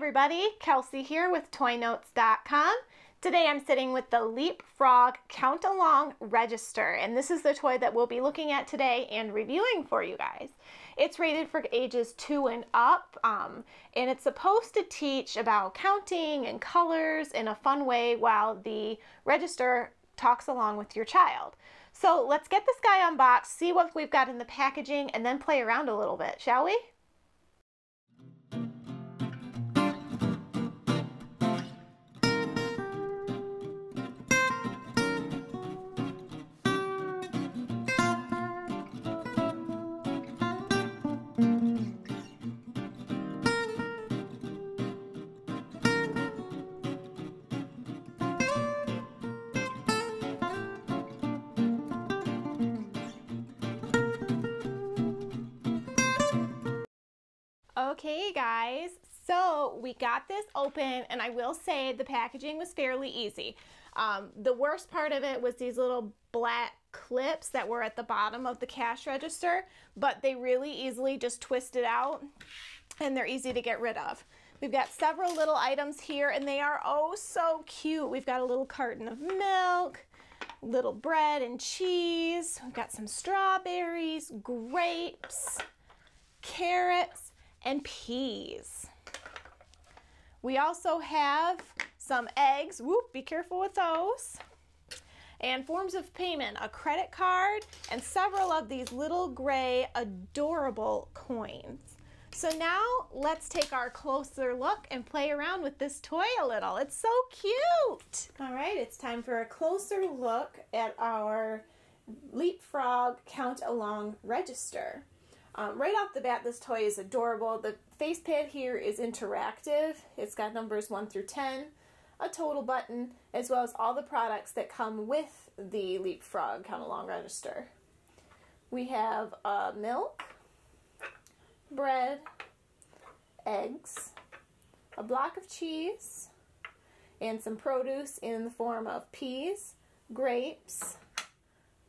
everybody, Kelsey here with ToyNotes.com. Today I'm sitting with the Leapfrog Count Along Register, and this is the toy that we'll be looking at today and reviewing for you guys. It's rated for ages two and up, um, and it's supposed to teach about counting and colors in a fun way while the register talks along with your child. So let's get this guy unboxed, see what we've got in the packaging, and then play around a little bit, shall we? Okay guys, so we got this open and I will say the packaging was fairly easy. Um, the worst part of it was these little black clips that were at the bottom of the cash register, but they really easily just twisted out and they're easy to get rid of. We've got several little items here and they are oh so cute. We've got a little carton of milk, little bread and cheese. We've got some strawberries, grapes, carrots, and peas. We also have some eggs. Whoop, be careful with those. And forms of payment, a credit card, and several of these little gray adorable coins. So now let's take our closer look and play around with this toy a little. It's so cute. All right, it's time for a closer look at our Leapfrog Count Along register. Um, right off the bat, this toy is adorable. The face pad here is interactive. It's got numbers 1 through 10, a total button, as well as all the products that come with the Leapfrog Count Along Register. We have uh, milk, bread, eggs, a block of cheese, and some produce in the form of peas, grapes,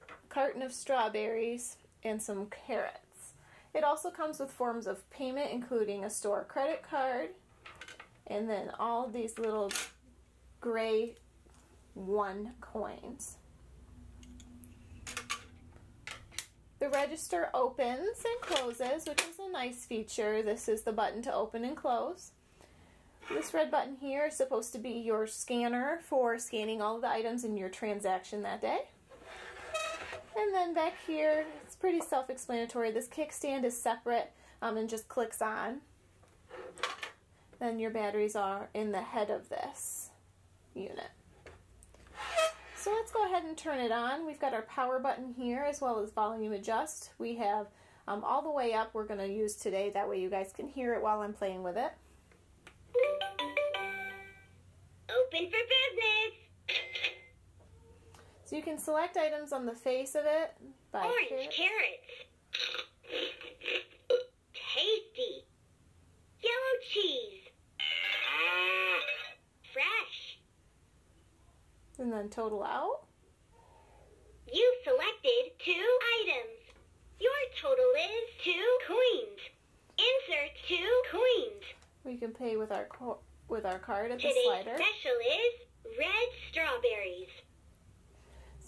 a carton of strawberries, and some carrots. It also comes with forms of payment, including a store credit card, and then all these little gray one coins. The register opens and closes, which is a nice feature. This is the button to open and close. This red button here is supposed to be your scanner for scanning all of the items in your transaction that day. And then back here, it's pretty self-explanatory. This kickstand is separate um, and just clicks on. Then your batteries are in the head of this unit. So let's go ahead and turn it on. We've got our power button here as well as volume adjust. We have um, all the way up we're going to use today. That way you guys can hear it while I'm playing with it. Open for business! So you can select items on the face of it by Orange carrots. carrots. Tasty. Yellow cheese. Fresh. And then total out. You selected two items. Your total is two coins. Insert two coins. We can pay with our with our card at Today's the slider. Today's special is red strawberries.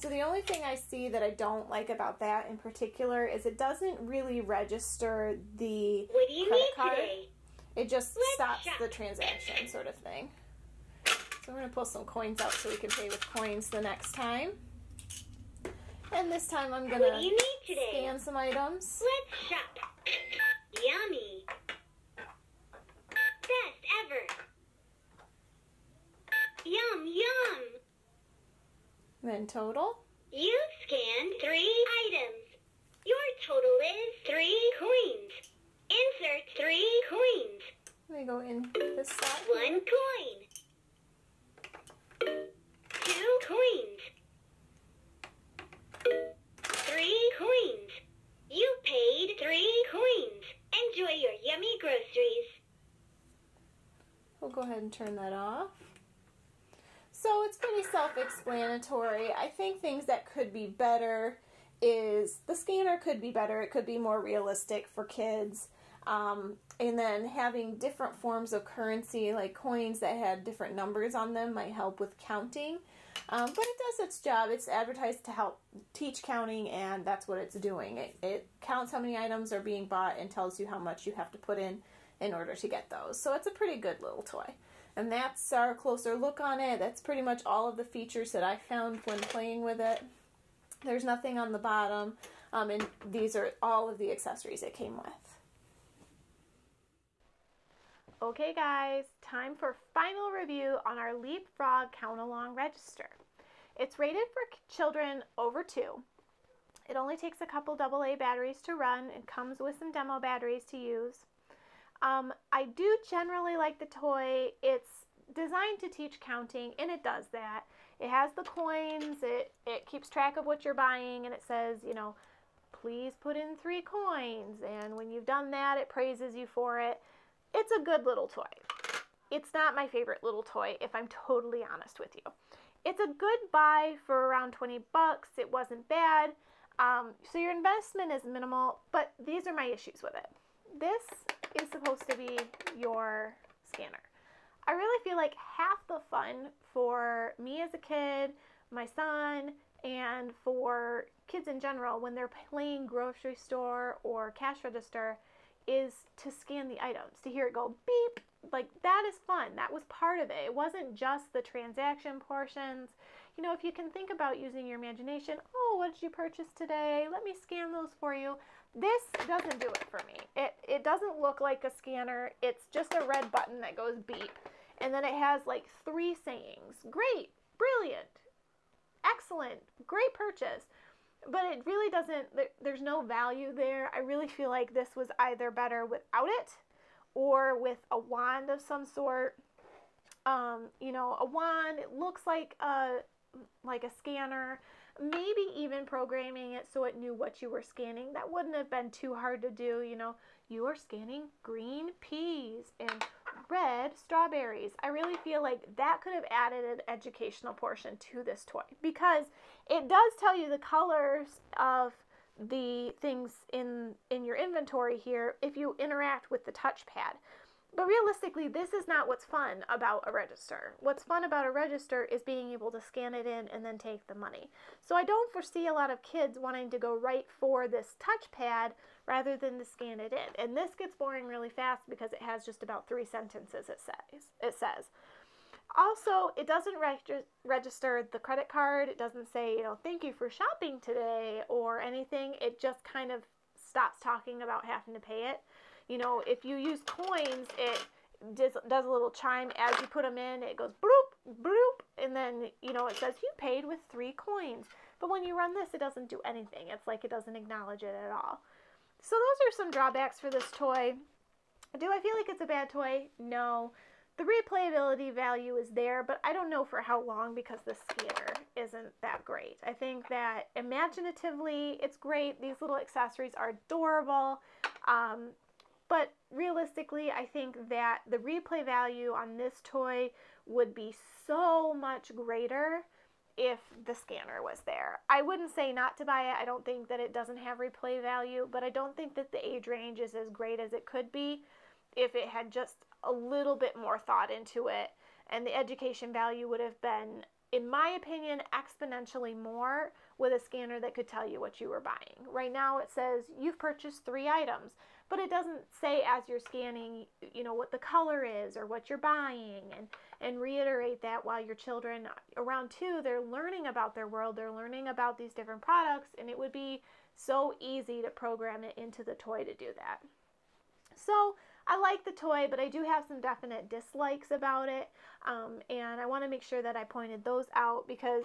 So the only thing I see that I don't like about that in particular is it doesn't really register the what do you credit card. Today? It just Let's stops shop. the transaction sort of thing. So I'm going to pull some coins out so we can pay with coins the next time. And this time I'm going What do you to scan some items. Let's shop. Yummy. Then total. You scanned three items. Your total is three coins. Insert three coins. Let me go in this side. One coin. Two coins. Three coins. You paid three coins. Enjoy your yummy groceries. We'll go ahead and turn that off. Pretty self-explanatory. I think things that could be better is the scanner could be better. It could be more realistic for kids. Um, and then having different forms of currency, like coins that had different numbers on them, might help with counting. Um, but it does its job. It's advertised to help teach counting, and that's what it's doing. It, it counts how many items are being bought and tells you how much you have to put in in order to get those. So it's a pretty good little toy. And that's our closer look on it. That's pretty much all of the features that I found when playing with it. There's nothing on the bottom, um, and these are all of the accessories it came with. Okay guys, time for final review on our Leapfrog Count Along Register. It's rated for children over two. It only takes a couple AA batteries to run and comes with some demo batteries to use. Um, I do generally like the toy. It's designed to teach counting, and it does that. It has the coins, it, it keeps track of what you're buying, and it says, you know, please put in three coins. And when you've done that, it praises you for it. It's a good little toy. It's not my favorite little toy, if I'm totally honest with you. It's a good buy for around 20 bucks. It wasn't bad. Um, so your investment is minimal, but these are my issues with it. This is supposed to be your scanner. I really feel like half the fun for me as a kid, my son, and for kids in general when they're playing grocery store or cash register is to scan the items, to hear it go beep. Like that is fun. That was part of it. It wasn't just the transaction portions. You know, if you can think about using your imagination, oh, what did you purchase today? Let me scan those for you. This doesn't do it for me. It, it doesn't look like a scanner. It's just a red button that goes beep. And then it has like three sayings. Great, brilliant, excellent, great purchase. But it really doesn't, there's no value there. I really feel like this was either better without it or with a wand of some sort. Um, you know, a wand, it looks like a like a scanner maybe even programming it so it knew what you were scanning. That wouldn't have been too hard to do. You know, you are scanning green peas and red strawberries. I really feel like that could have added an educational portion to this toy because it does tell you the colors of the things in in your inventory here if you interact with the touchpad. But realistically, this is not what's fun about a register. What's fun about a register is being able to scan it in and then take the money. So I don't foresee a lot of kids wanting to go right for this touchpad rather than to scan it in. And this gets boring really fast because it has just about three sentences it says. It says. Also, it doesn't reg- register the credit card. It doesn't say, you know, thank you for shopping today or anything. It just kind of stops talking about having to pay it. You know, if you use coins, it does, does a little chime as you put them in. It goes bloop, bloop, and then, you know, it says you paid with three coins. But when you run this, it doesn't do anything. It's like it doesn't acknowledge it at all. So those are some drawbacks for this toy. Do I feel like it's a bad toy? No. The replayability value is there, but I don't know for how long because the scanner isn't that great. I think that imaginatively, it's great. These little accessories are adorable. Um, but realistically, I think that the replay value on this toy would be so much greater if the scanner was there. I wouldn't say not to buy it. I don't think that it doesn't have replay value, but I don't think that the age range is as great as it could be if it had just a little bit more thought into it and the education value would have been in my opinion exponentially more with a scanner that could tell you what you were buying. Right now it says you've purchased 3 items but it doesn't say as you're scanning, you know, what the color is or what you're buying and and reiterate that while your children around 2, they're learning about their world, they're learning about these different products and it would be so easy to program it into the toy to do that. So, I like the toy, but I do have some definite dislikes about it. Um, and I want to make sure that I pointed those out because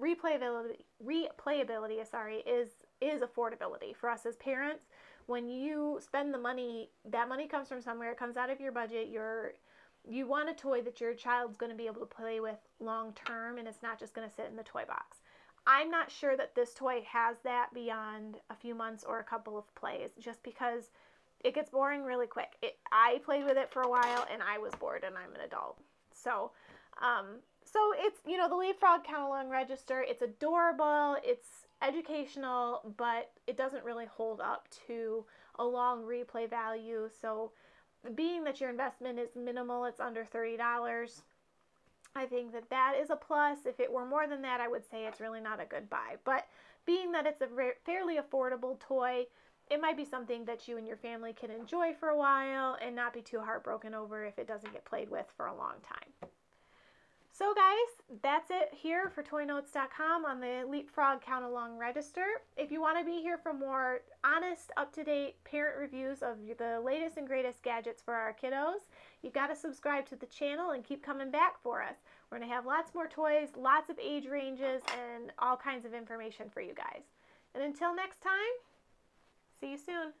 replayability, replayability, sorry, is is affordability for us as parents when you spend the money, that money comes from somewhere. It comes out of your budget. You're you want a toy that your child's going to be able to play with long term and it's not just going to sit in the toy box. I'm not sure that this toy has that beyond a few months or a couple of plays just because it gets boring really quick. It, I played with it for a while and I was bored and I'm an adult. So, um, so it's, you know, the Leapfrog Count Along Register, it's adorable, it's educational, but it doesn't really hold up to a long replay value. So, being that your investment is minimal, it's under $30. I think that that is a plus. If it were more than that, I would say it's really not a good buy. But being that it's a fairly affordable toy, it might be something that you and your family can enjoy for a while and not be too heartbroken over if it doesn't get played with for a long time. So guys, that's it here for ToyNotes.com on the Leapfrog Count Along Register. If you want to be here for more honest, up-to-date parent reviews of the latest and greatest gadgets for our kiddos, you've got to subscribe to the channel and keep coming back for us. We're going to have lots more toys, lots of age ranges, and all kinds of information for you guys. And until next time, see you soon.